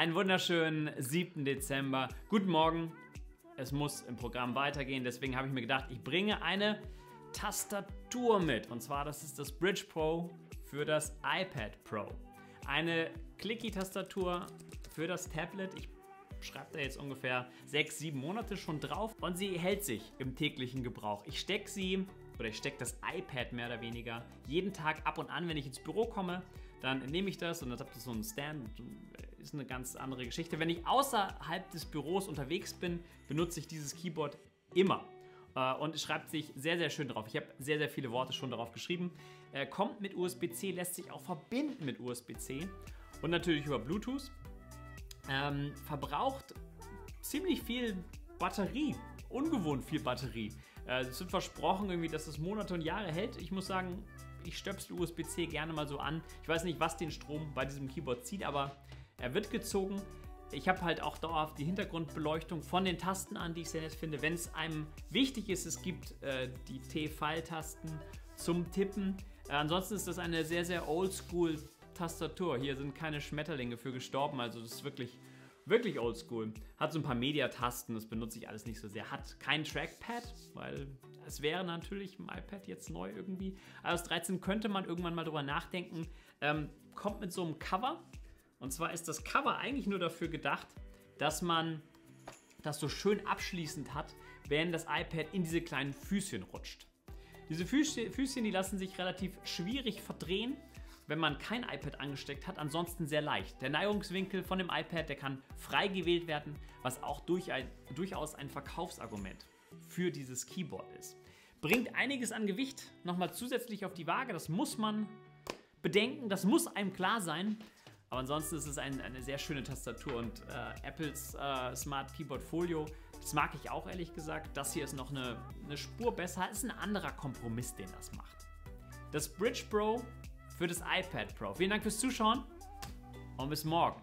Einen wunderschönen 7. Dezember. Guten Morgen. Es muss im Programm weitergehen, deswegen habe ich mir gedacht, ich bringe eine Tastatur mit. Und zwar, das ist das Bridge Pro für das iPad Pro. Eine Clicky-Tastatur für das Tablet. Ich schreibe da jetzt ungefähr sechs, sieben Monate schon drauf und sie hält sich im täglichen Gebrauch. Ich stecke sie oder ich stecke das iPad mehr oder weniger jeden Tag ab und an, wenn ich ins Büro komme, dann nehme ich das und dann habe ich so einen Stand. Ist eine ganz andere Geschichte. Wenn ich außerhalb des Büros unterwegs bin, benutze ich dieses Keyboard immer. Äh, und es schreibt sich sehr, sehr schön drauf. Ich habe sehr, sehr viele Worte schon darauf geschrieben. Er kommt mit USB-C, lässt sich auch verbinden mit USB-C und natürlich über Bluetooth. Ähm, verbraucht ziemlich viel Batterie, ungewohnt viel Batterie. Äh, es wird versprochen, irgendwie, dass es Monate und Jahre hält. Ich muss sagen, ich stöpsel USB-C gerne mal so an. Ich weiß nicht, was den Strom bei diesem Keyboard zieht, aber er wird gezogen. Ich habe halt auch dauerhaft die Hintergrundbeleuchtung von den Tasten an, die ich sehr nett finde. Wenn es einem wichtig ist, es gibt äh, die T-File-Tasten zum Tippen. Äh, ansonsten ist das eine sehr, sehr oldschool Tastatur. Hier sind keine Schmetterlinge für gestorben, also das ist wirklich, wirklich oldschool. Hat so ein paar Mediatasten, das benutze ich alles nicht so sehr. Hat kein Trackpad, weil es wäre natürlich im iPad jetzt neu irgendwie. iOS 13 könnte man irgendwann mal drüber nachdenken. Ähm, kommt mit so einem Cover, und zwar ist das Cover eigentlich nur dafür gedacht, dass man das so schön abschließend hat, während das iPad in diese kleinen Füßchen rutscht. Diese Füßchen, die lassen sich relativ schwierig verdrehen, wenn man kein iPad angesteckt hat, ansonsten sehr leicht. Der Neigungswinkel von dem iPad, der kann frei gewählt werden, was auch durch ein, durchaus ein Verkaufsargument für dieses Keyboard ist. Bringt einiges an Gewicht nochmal zusätzlich auf die Waage, das muss man bedenken, das muss einem klar sein. Aber ansonsten ist es ein, eine sehr schöne Tastatur und äh, Apples äh, Smart Keyboard Folio, das mag ich auch ehrlich gesagt. Das hier ist noch eine, eine Spur besser, ist ein anderer Kompromiss, den das macht. Das Bridge Pro für das iPad Pro. Vielen Dank fürs Zuschauen und bis morgen.